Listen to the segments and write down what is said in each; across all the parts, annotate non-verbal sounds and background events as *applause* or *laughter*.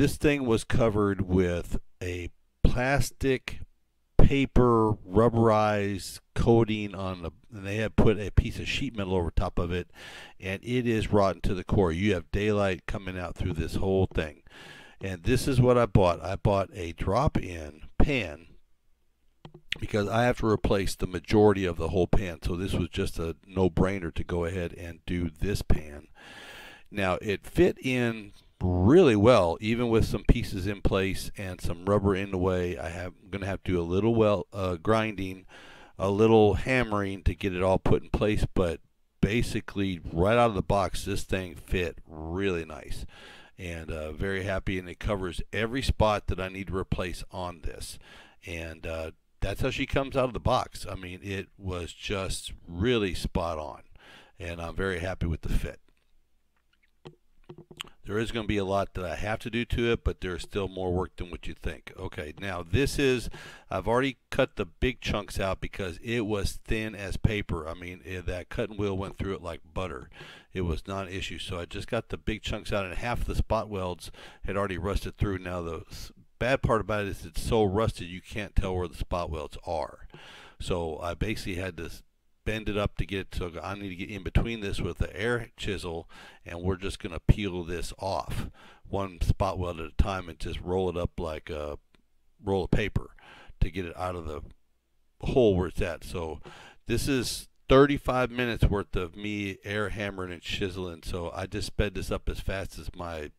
this thing was covered with a plastic paper rubberized coating on the and they had put a piece of sheet metal over top of it and it is rotten to the core. You have daylight coming out through this whole thing. And this is what I bought. I bought a drop-in pan because I have to replace the majority of the whole pan. So this was just a no-brainer to go ahead and do this pan. Now it fit in really well, even with some pieces in place and some rubber in the way. I have going to have to do a little well uh, grinding, a little hammering to get it all put in place. But basically, right out of the box, this thing fit really nice, and uh, very happy. And it covers every spot that I need to replace on this, and uh, that's how she comes out of the box. I mean, it was just really spot on, and I'm very happy with the fit. There is going to be a lot that I have to do to it, but there's still more work than what you think. Okay, now this is, I've already cut the big chunks out because it was thin as paper. I mean, it, that cutting wheel went through it like butter. It was not an issue. So I just got the big chunks out and half the spot welds had already rusted through. Now the bad part about it is it's so rusted you can't tell where the spot welds are. So I basically had to bend it up to get so I need to get in between this with the air chisel and we're just going to peel this off one spot weld at a time and just roll it up like a roll of paper to get it out of the hole where it's at so this is 35 minutes worth of me air hammering and chiseling so I just sped this up as fast as my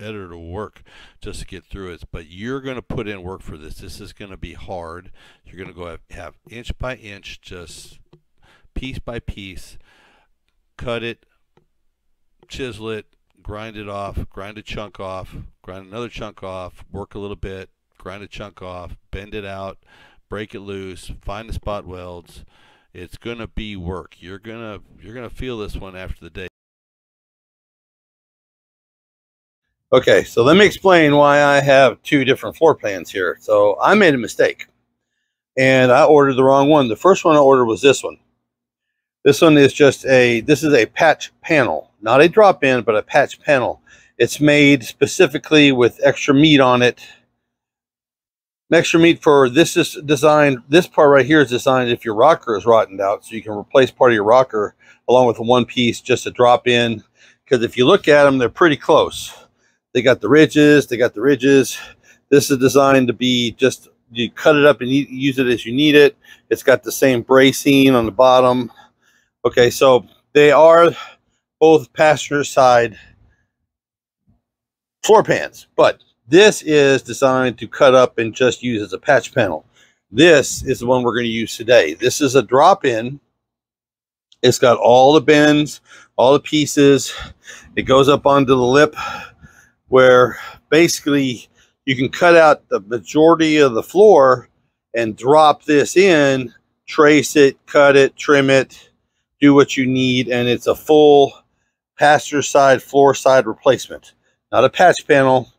editor to work just to get through it. But you're going to put in work for this. This is going to be hard. You're going to go have, have inch by inch, just piece by piece, cut it, chisel it, grind it off, grind a chunk off, grind another chunk off, work a little bit, grind a chunk off, bend it out, break it loose, find the spot welds. It's going to be work. You're going to you're going to feel this one after the day. Okay, so let me explain why I have two different floor pans here. So I made a mistake and I ordered the wrong one. The first one I ordered was this one. This one is just a, this is a patch panel, not a drop-in, but a patch panel. It's made specifically with extra meat on it. Extra meat for, this is designed, this part right here is designed if your rocker is rotted out, so you can replace part of your rocker along with one piece just to drop in. Because if you look at them, they're pretty close. They got the ridges, they got the ridges. This is designed to be just, you cut it up and use it as you need it. It's got the same bracing on the bottom. Okay, so they are both passenger side floor pans, but this is designed to cut up and just use as a patch panel. This is the one we're going to use today. This is a drop-in. It's got all the bends, all the pieces. It goes up onto the lip where basically you can cut out the majority of the floor and drop this in, trace it, cut it, trim it, do what you need, and it's a full passenger side, floor side replacement. Not a patch panel,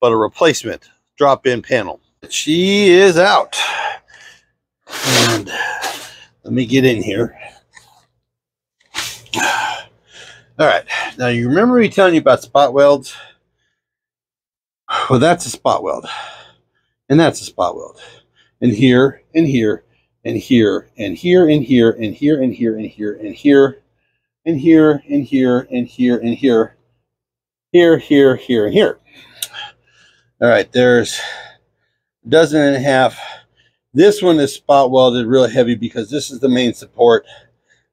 but a replacement drop-in panel. She is out. And let me get in here. All right. Now, you remember me telling you about spot welds? Well, that's a spot weld. And that's a spot weld. And here, and here, and here and here and here and here and here and here and here and here and here and here and here here here here and here all right there's a dozen and a half this one is spot welded really heavy because this is the main support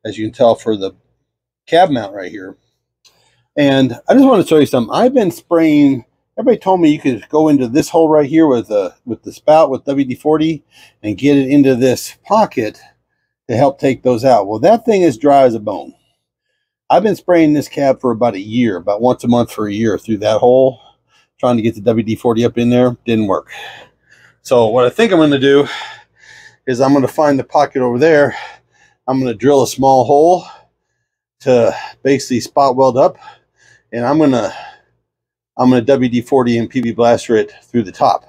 as you can tell for the cab mount right here and i just want to show you something i've been spraying Everybody told me you could go into this hole right here with the with the spout with WD-40 and get it into this pocket to help take those out. Well, that thing is dry as a bone. I've been spraying this cab for about a year, about once a month for a year through that hole, trying to get the WD-40 up in there. Didn't work. So what I think I'm going to do is I'm going to find the pocket over there. I'm going to drill a small hole to basically spot weld up, and I'm going to I'm going to WD-40 and PB Blaster it through the top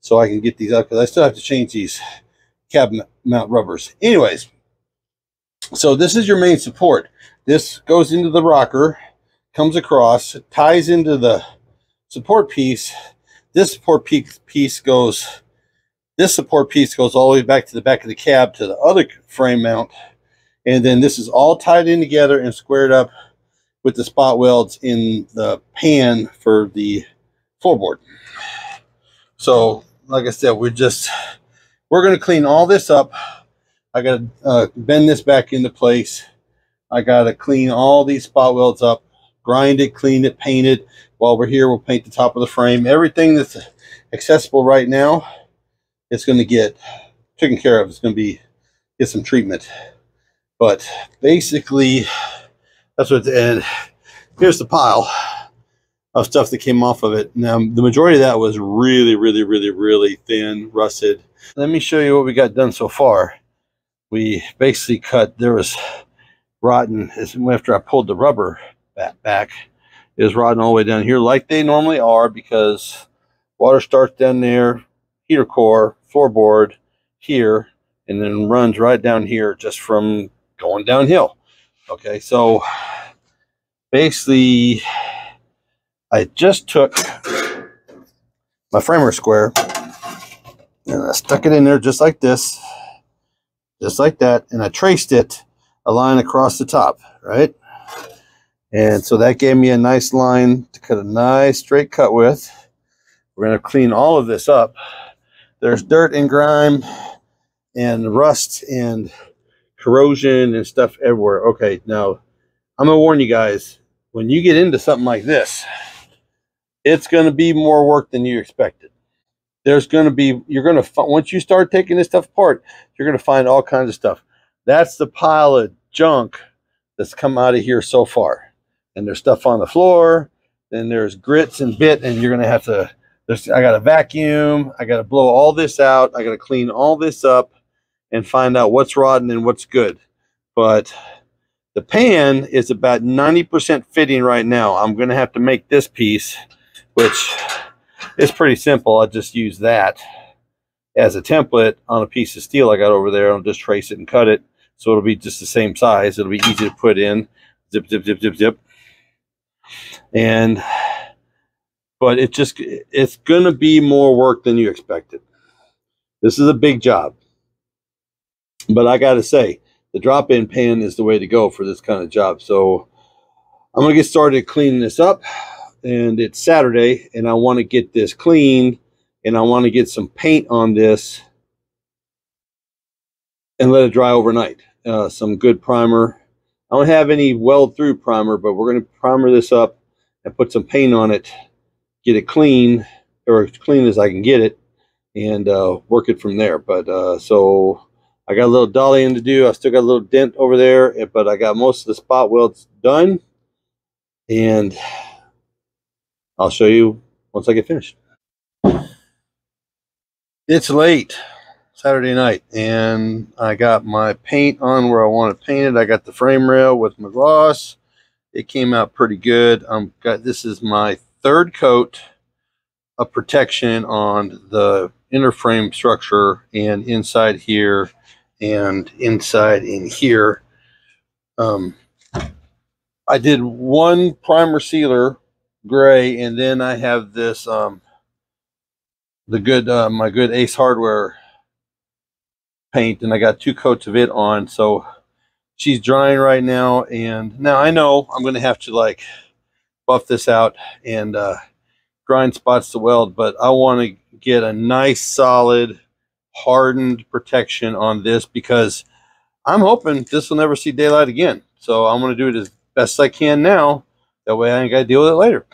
so I can get these out because I still have to change these cab mount rubbers. Anyways, so this is your main support. This goes into the rocker, comes across, ties into the support piece, this support piece goes, this support piece goes all the way back to the back of the cab to the other frame mount. And then this is all tied in together and squared up with the spot welds in the pan for the floorboard. So, like I said, we're just, we're going to clean all this up. I got to uh, bend this back into place. I got to clean all these spot welds up, grind it, clean it, paint it. While we're here, we'll paint the top of the frame. Everything that's accessible right now, it's going to get taken care of. It's going to be, get some treatment. But basically, that's what, and here's the pile of stuff that came off of it. Now, the majority of that was really, really, really, really thin, rusted. Let me show you what we got done so far. We basically cut, there was rotten, after I pulled the rubber back, back was rotten all the way down here like they normally are because water starts down there, heater core, floorboard here, and then runs right down here just from going downhill. Okay, so basically I just took my framer square and I stuck it in there just like this, just like that, and I traced it a line across the top, right? And so that gave me a nice line to cut a nice straight cut with. We're going to clean all of this up. There's dirt and grime and rust and corrosion and stuff everywhere. Okay, now I'm to warn you guys, when you get into something like this, it's to be more work than you expected. There's to be, you're to, once you start taking this stuff apart, you're to find all kinds of stuff. That's the pile of junk that's come out of here so far. And there's stuff on the floor, then there's grits and bit, and you're to have to, there's, I got to vacuum, I got to blow all this out, I got to clean all this up and find out what's rotten and what's good. But the pan is about 90% fitting right now. I'm going to have to make this piece which is pretty simple. I just use that as a template on a piece of steel I got over there. I'll just trace it and cut it. So it'll be just the same size. It'll be easy to put in. Zip, zip, zip, zip, zip. And, but it just, it's going to be more work than you expected. This is a big job. But I got to say, the drop-in pan is the way to go for this kind of job. So I'm going to get started cleaning this up and it's Saturday and I want to get this cleaned and I want to get some paint on this and let it dry overnight. Uh, some good primer. I don't have any weld through primer, but we're going to primer this up and put some paint on it, get it clean or as clean as I can get it and uh, work it from there. But uh, so I got a little dollying to do. I still got a little dent over there, eh, but I got most of the spot welds done. And I'll show you once I get finished. It's late Saturday night and I got my paint on where I want to paint it. I got the frame rail with my gloss. It came out pretty good. I'm got this is my third coat of protection on the inner frame structure and inside here and inside in here. Um, I did one primer sealer gray, and then I have this um, the good uh, my good Ace Hardware paint, and I got two coats of it on. So she's drying right now, and now I know I'm going to have to like buff this out and uh, grind spots to weld, but I want to get a nice solid hardened protection on this because I'm hoping this will never see daylight again. So I'm going to do it as best I can now that way I ain't got to deal with it later.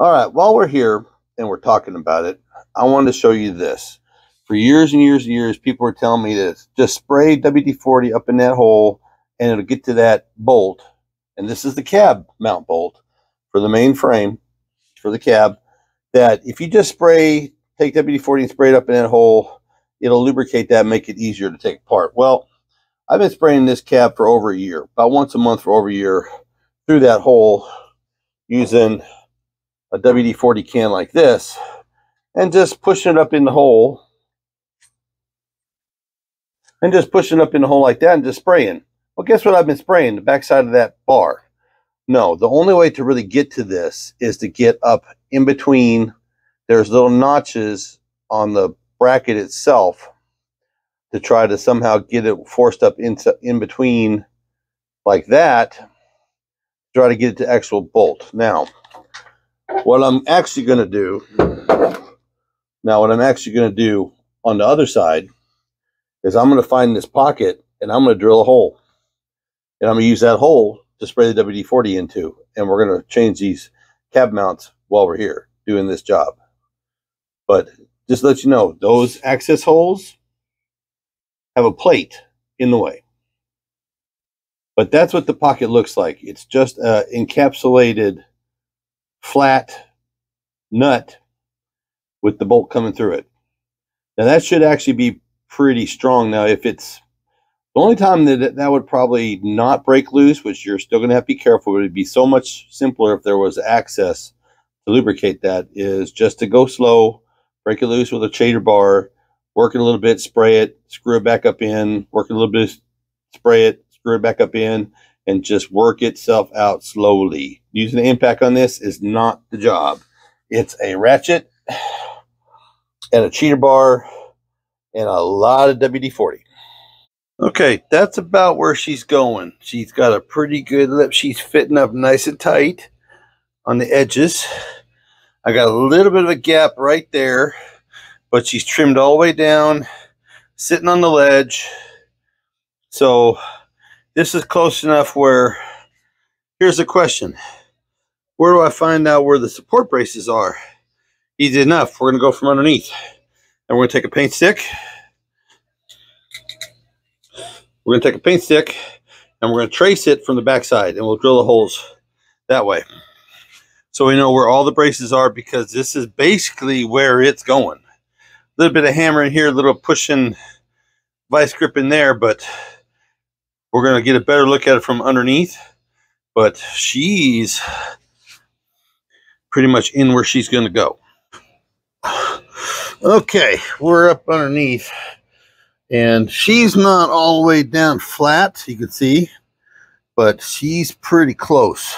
All right, while we're here and we're talking about it, I wanted to show you this. For years and years and years, people were telling me this. just spray WD-40 up in that hole and it'll get to that bolt. And this is the cab mount bolt for the main frame for the cab. That if you just spray, take WD-40 and spray it up in that hole, it'll lubricate that, make it easier to take apart. Well, I've been spraying this cab for over a year, about once a month for over a year through that hole using a WD-40 can like this and just pushing it up in the hole and just pushing up in the hole like that and just spraying. Well, guess what I've been spraying? The backside of that bar. No, the only way to really get to this is to get up in between. There's little notches on the bracket itself to try to somehow get it forced up into in between like that. Try to get it to actual bolt. Now, what I'm actually going to do now, what I'm actually going to do on the other side is I'm going to find this pocket and I'm going to drill a hole. And I'm going to use that hole to spray the WD-40 into. And we're going to change these cab mounts while we're here doing this job. But just let you know, those access holes have a plate in the way. But that's what the pocket looks like. It's just an encapsulated flat nut with the bolt coming through it. Now that should actually be pretty strong. Now if it's the only time that that would probably not break loose, which you're still going to have to be careful, it would be so much simpler if there was access to lubricate that, is just to go slow, break it loose with a cheater bar, work it a little bit, spray it, screw it back up in, work it a little bit, spray it, screw it back up in, and just work itself out slowly. Using the impact on this is not the job. It's a ratchet and a cheater bar and a lot of WD-40. Okay, that's about where she's going. She's got a pretty good lip. She's fitting up nice and tight on the edges. I got a little bit of a gap right there, but she's trimmed all the way down, sitting on the ledge. So this is close enough where, here's the question. Where do I find out where the support braces are? Easy enough. We're going to go from underneath. And we're going to take a paint stick. We're going to take a paint stick and we're going to trace it from the backside and we'll drill the holes that way. So we know where all the braces are because this is basically where it's going. A little bit of hammer in here, a little pushing vice grip in there, but we're going to get a better look at it from underneath. But she's pretty much in where she's going to go. Okay, we're up underneath. And she's not all the way down flat, you can see, but she's pretty close.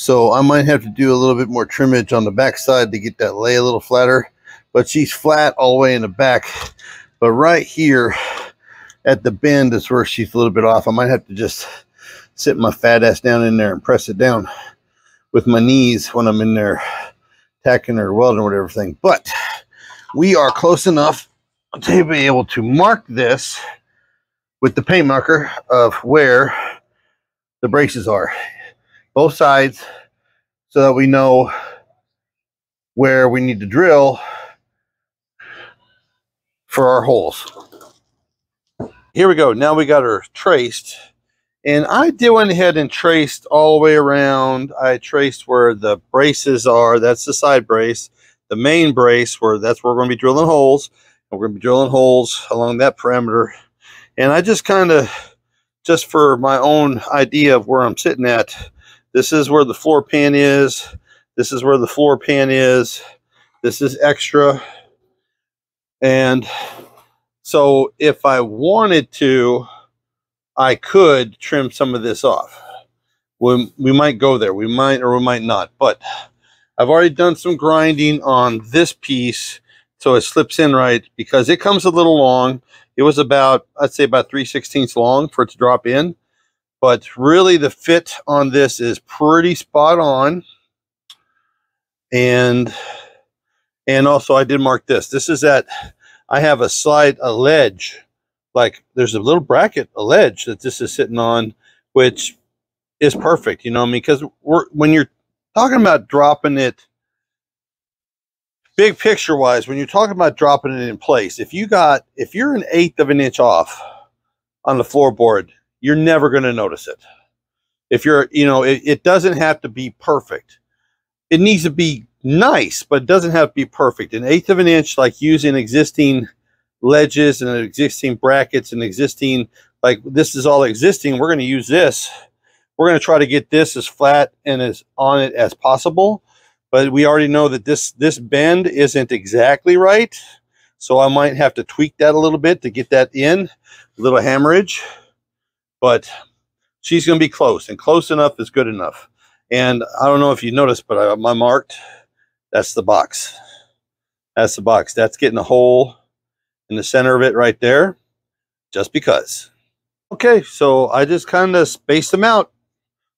So I might have to do a little bit more trimmage on the back side to get that lay a little flatter. But she's flat all the way in the back. But right here at the bend is where she's a little bit off. I might have to just sit my fat ass down in there and press it down with my knees when I'm in there tacking or welding or whatever thing. But we are close enough to be able to mark this with the paint marker of where the braces are. Both sides so that we know where we need to drill for our holes. Here we go. Now we got her traced. And I did went ahead and traced all the way around. I traced where the braces are. That's the side brace the main brace where that's where we're going to be drilling holes. And we're going to be drilling holes along that perimeter. And I just kind of, just for my own idea of where I'm sitting at, this is where the floor pan is. This is where the floor pan is. This is extra. And so if I wanted to, I could trim some of this off. We, we might go there. We might or we might not. But I've already done some grinding on this piece so it slips in right because it comes a little long. It was about, I'd say about 3 16ths long for it to drop in. But really the fit on this is pretty spot on. And and also I did mark this. This is that I have a slide, a ledge. Like there's a little bracket, a ledge that this is sitting on, which is perfect. You know I mean? Because when you're talking about dropping it big picture wise, when you're talking about dropping it in place, if you got if you're an eighth of an inch off on the floorboard, you're never going to notice it. If you're, you know, it, it doesn't have to be perfect. It needs to be nice, but it doesn't have to be perfect. An eighth of an inch, like using existing ledges and existing brackets and existing, like this is all existing. We're going to use this we're going to try to get this as flat and as on it as possible. But we already know that this, this bend isn't exactly right. So I might have to tweak that a little bit to get that in. A little hammerage. But she's going to be close, and close enough is good enough. And I don't know if you noticed, but I, my marked, that's the box. That's the box. That's getting a hole in the center of it right there, just because. Okay, so I just kind of spaced them out,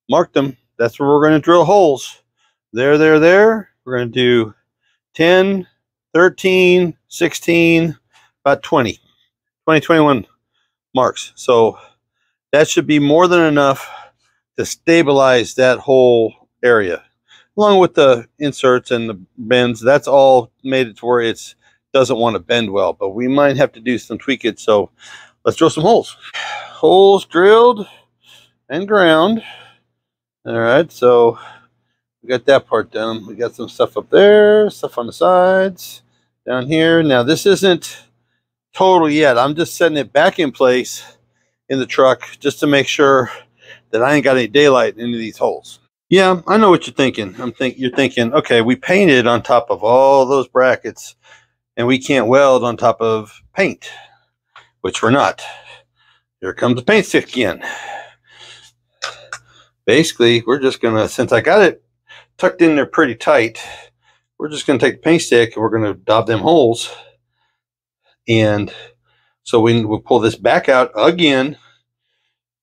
marked them. That's where we're going to drill holes. There, there, there. We're going to do 10, 13, 16, about 20, 20, 21 marks. So that should be more than enough to stabilize that whole area. Along with the inserts and the bends that's all made it to where it doesn't want to bend well but we might have to do some tweak it so let's drill some holes. Holes drilled and ground. All right so we got that part done we got some stuff up there stuff on the sides down here. Now this isn't total yet. I'm just setting it back in place in the truck just to make sure that I ain't got any daylight into these holes. Yeah, I know what you're thinking. I'm think you're thinking, okay, we painted on top of all those brackets and we can't weld on top of paint, which we're not. Here comes the paint stick again. Basically, we're just gonna, since I got it tucked in there pretty tight, we're just gonna take the paint stick and we're gonna daub them holes. And so we will pull this back out again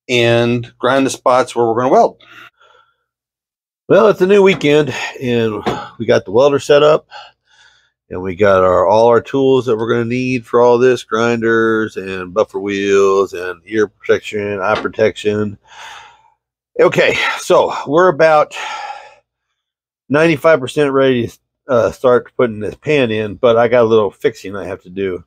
and grind the spots where we're going to weld. Well, it's a new weekend, and we got the welder set up, and we got our all our tools that we're going to need for all this: grinders and buffer wheels and ear protection, eye protection. Okay, so we're about 95% ready to uh, start putting this pan in, but I got a little fixing I have to do.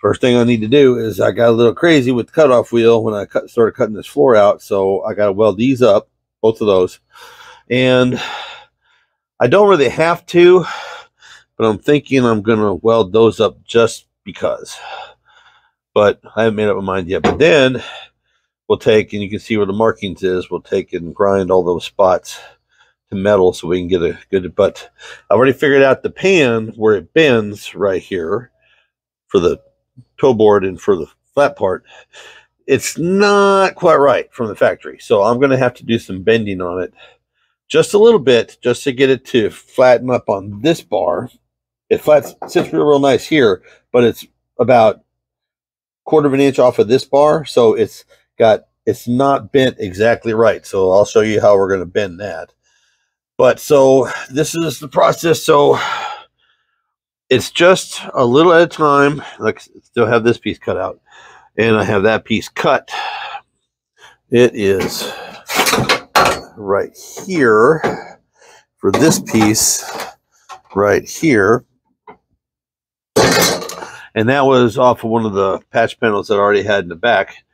First thing I need to do is I got a little crazy with the cutoff wheel when I cut, started cutting this floor out. So I got to weld these up, both of those. And I don't really have to, but I'm thinking I'm going to weld those up just because. But I haven't made up my mind yet. But then we'll take, and you can see where the markings is, we'll take and grind all those spots to metal so we can get a good, but I already figured out the pan where it bends right here for the toe board and for the flat part, it's not quite right from the factory. So I'm going to have to do some bending on it just a little bit just to get it to flatten up on this bar. It flats, sits real, real nice here, but it's about quarter of an inch off of this bar. So it's got, it's not bent exactly right. So I'll show you how we're going to bend that. But so this is the process. So it's just a little at a time. Like still have this piece cut out, and I have that piece cut. It is right here for this piece right here. And that was off of one of the patch panels that I already had in the back.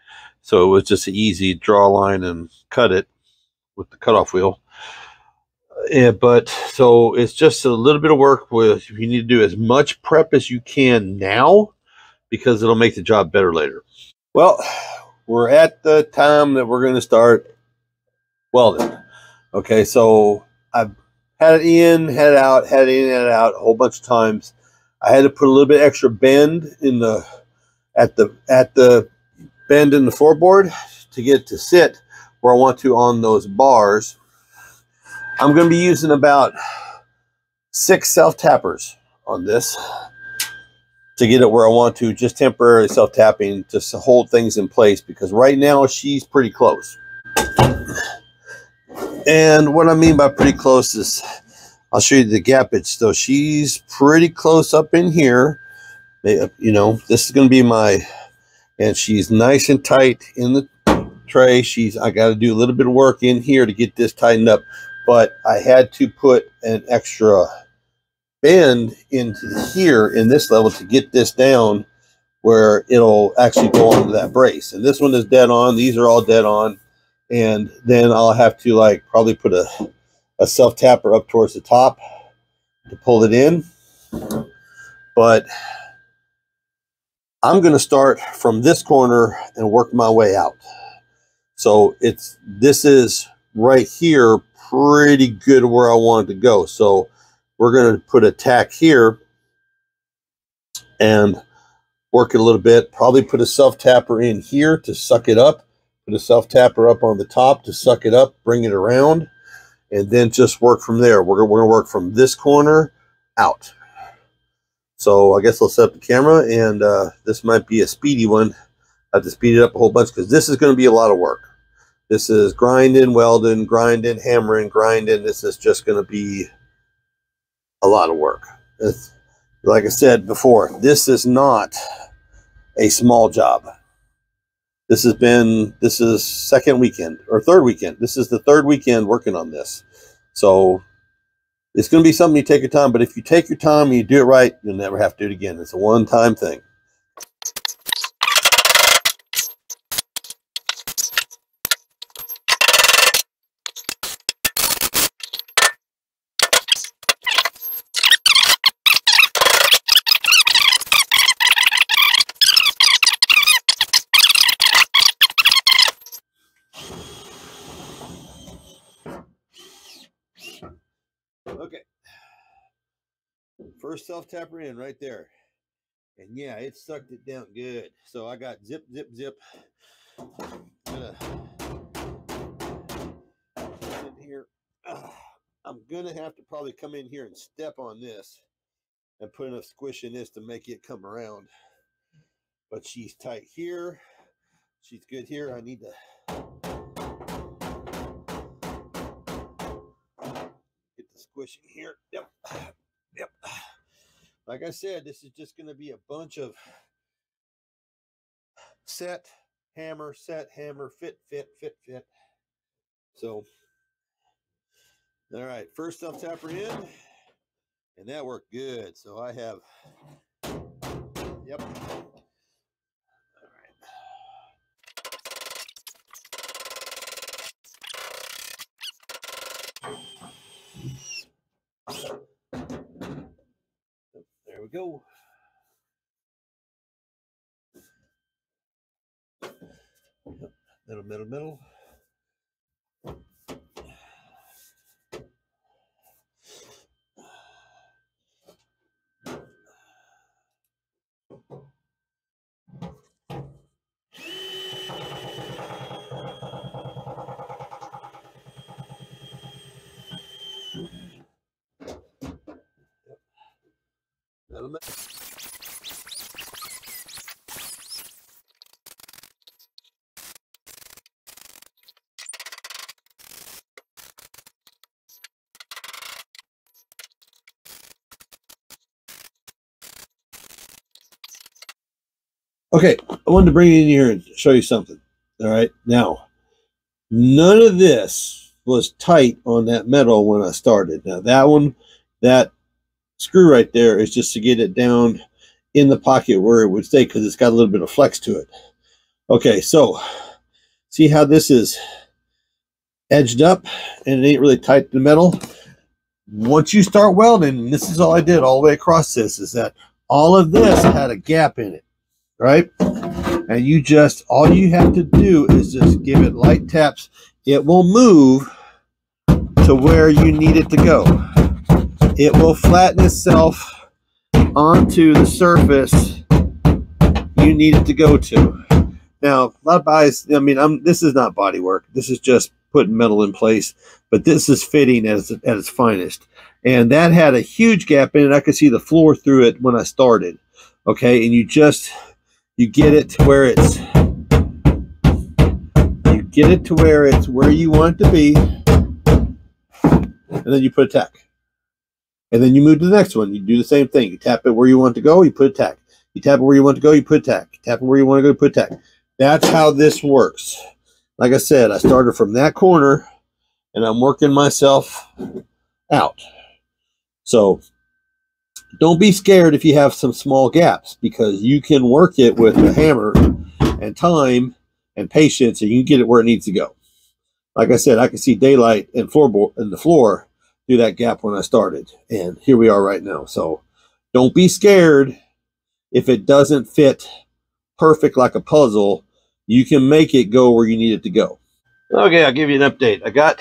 So it was just an easy draw line and cut it with the cutoff wheel yeah, but so it's just a little bit of work with you need to do as much prep as you can now because it'll make the job better later. Well, we're at the time that we're going to start welding. Okay, so I've had it in, had it out, had it in, had it out a whole bunch of times. I had to put a little bit extra bend in the at the at the bend in the floorboard to get it to sit where I want to on those bars I'm going to be using about six self-tappers on this to get it where I want to, just temporarily self-tapping just to hold things in place because right now she's pretty close. And what I mean by pretty close is, I'll show you the gappage. So she's pretty close up in here. Uh, you know, this is going to be my, and she's nice and tight in the tray. She's, I got to do a little bit of work in here to get this tightened up but I had to put an extra bend into here in this level to get this down where it'll actually go onto that brace. And this one is dead on. These are all dead on. And then I'll have to like probably put a, a self tapper up towards the top to pull it in. But I'm going to start from this corner and work my way out. So it's this is right here pretty good where I wanted to go. So we're going to put a tack here and work it a little bit. Probably put a self tapper in here to suck it up Put a self tapper up on the top to suck it up, bring it around, and then just work from there. We're, we're going to work from this corner out. So I guess I'll set up the camera, and uh, this might be a speedy one. I have to speed it up a whole bunch because this is going to be a lot of work. This is grinding, welding, grinding, hammering, grinding. This is just going to be a lot of work. It's, like I said before, this is not a small job. This has been, this is second weekend or third weekend. This is the third weekend working on this. So it's going to be something you take your time, but if you take your time and you do it right, you'll never have to do it again. It's a one time thing. Okay. First self tapper in right there. And yeah, it sucked it down good. So I got zip, zip, zip. Gonna in here. *sighs* I'm gonna have to probably come in here and step on this and put enough squish in this to make it come around. But she's tight here. She's good here. I need to here. Yep. *sighs* Yep. *sighs* Like I said, this is just going to be a bunch of set, hammer, set, hammer, fit, fit, fit, fit. So, all right, first self tapper in, and that worked good. So I have, yep, go. Middle, middle, middle. Okay, I wanted to bring you in here and show you something. All right, now, none of this was tight on that metal when I started. Now, that one, that screw right there is just to get it down in the pocket where it would stay because it's got a little bit of flex to it. Okay, so see how this is edged up and it ain't really tight to the metal. Once you start welding, this is all I did all the way across this, is that all of this had a gap in it, right? And you just, all you have to do is just give it light taps. It will move to where you need it to go it will flatten itself onto the surface you need it to go to. Now, a lot of guys, I mean, I'm, this is not body work. This is just putting metal in place, but this is fitting as, at its finest. And that had a huge gap in it. I could see the floor through it when I started. Okay, and you just, you get it to where it's, you get it to where it's where you want it to be, and then you put a tack. And then you move to the next one. You do the same thing. You tap it where you want to go, you put a tack. You tap it where you want to go, you put a tack. You tap it where you want to go, you put a tack. That's how this works. Like I said, I started from that corner and I'm working myself out. So don't be scared if you have some small gaps because you can work it with a hammer and time and patience and you can get it where it needs to go. Like I said, I can see daylight and floorboard in the floor through that gap when I started. And here we are right now. So don't be scared if it doesn't fit perfect like a puzzle. You can make it go where you need it to go. Okay, I'll give you an update. I got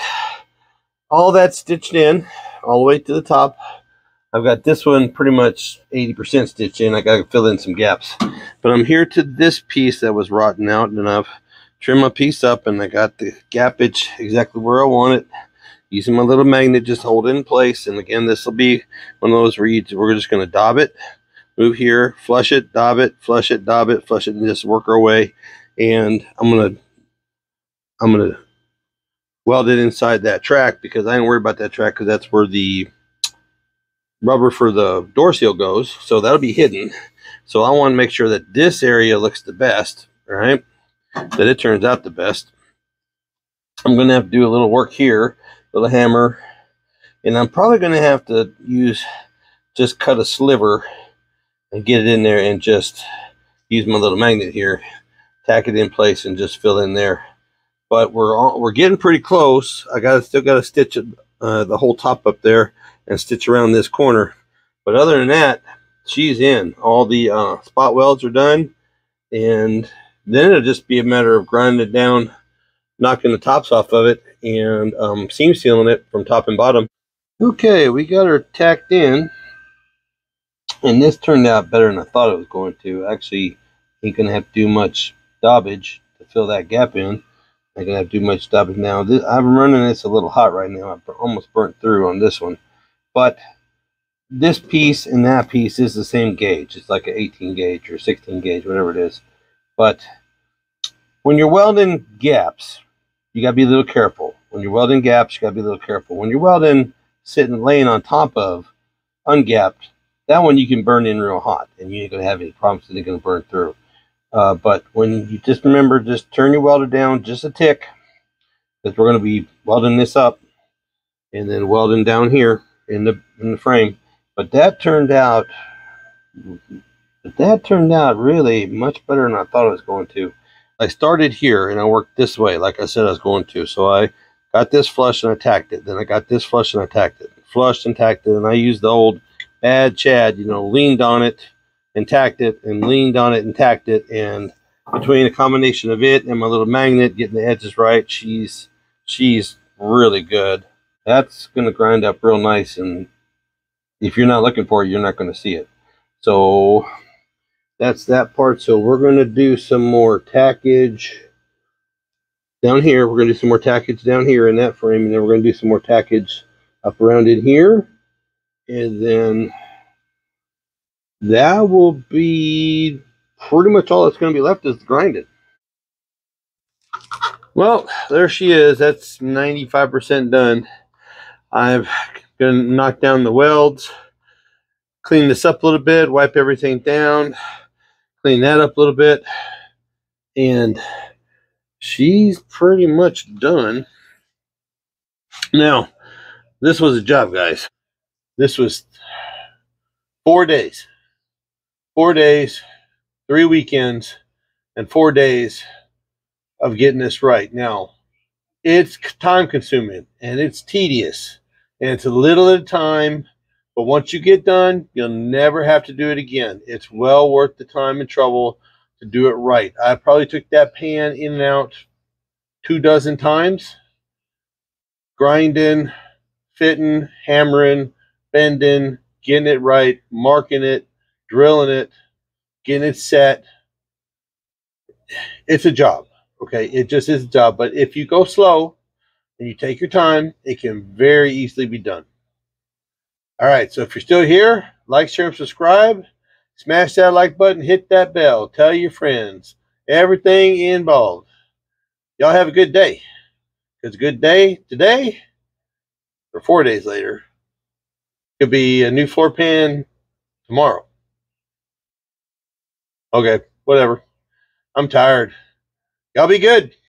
all that stitched in all the way to the top. I've got this one pretty much 80% stitched in. I got to fill in some gaps. But I'm here to this piece that was rotten out and I've trimmed my piece up and I got the gappage exactly where I want it. Using my little magnet, just hold it in place. And again, this will be one of those reeds. We're just going to daub it, move here, flush it, daub it, flush it, daub it, flush it, and just work our way. And I'm going to, I'm going to weld it inside that track because I ain't worried about that track because that's where the rubber for the door seal goes. So that'll be hidden. Mm-hmm. So I want to make sure that this area looks the best, right? That it turns out the best. I'm going to have to do a little work here with a hammer. And I'm probably going to have to use, just cut a sliver and get it in there and just use my little magnet here, tack it in place and just fill in there. But we're all, we're getting pretty close. I got to still got to stitch it, uh, the whole top up there and stitch around this corner. But other than that, she's in. All the uh, spot welds are done. And then it'll just be a matter of grinding it down, knocking the tops off of it, and um, seam sealing it from top and bottom. Okay, we got her tacked in. And this turned out better than I thought it was going to. Actually, ain't going to have to do much daubage to fill that gap in. I gonna have to do much daubage now. This, I'm running this a little hot right now. I almost burnt through on this one. But this piece and that piece is the same gauge. It's like an 18 gauge or 16 gauge, whatever it is. But when you're welding gaps, you got to be a little careful. When you're welding gaps, you got to be a little careful. When you're welding sitting laying on top of ungapped, that one you can burn in real hot and you ain't going to have any problems that it's going to burn through. Uh, but when you just remember, just turn your welder down just a tick because we're going to be welding this up and then welding down here in the in the frame. But that turned out but that turned out really much better than I thought it was going to. I started here and I worked this way, like I said I was going to. So I got this flush and attacked it. Then I got this flush and attacked it. Flushed and tacked it. And I used the old bad Chad, you know, leaned on it and tacked it and leaned on it and tacked it. And between a combination of it and my little magnet, getting the edges right, she's she's really good. That's going to grind up real nice. And if you're not looking for it you're not going to see it. So that's that part. So we're going to do some more tackage down here. We're going to do some more tackage down here in that frame. And then we're going to do some more tackage up around in here. And then that will be pretty much all that's going to be left is grinded well there she is that's 95% done I'm going to knock down the welds, clean this up a little bit, wipe everything down, clean that up a little bit, and she's pretty much done. Now, this was a job, guys. This was four days. Four days, three weekends, and four days of getting this right. Now, it's time consuming and it's tedious and it's a little at a time. But once you get done, you'll never have to do it again. It's well worth the time and trouble to do it right. I probably took that pan in and out two dozen times, grinding, fitting, hammering, bending, getting it right, marking it, drilling it, getting it set. It's a job. Okay, it just is a job. But if you go slow, and you take your time, it can very easily be done. All right, so if you're still here, like, share, and subscribe. Smash that like button, hit that bell, tell your friends, everything involved. Y'all have a good day. It's a good day today or four days later. Could be a new floor pan tomorrow. Okay, whatever. I'm tired. Y'all be good.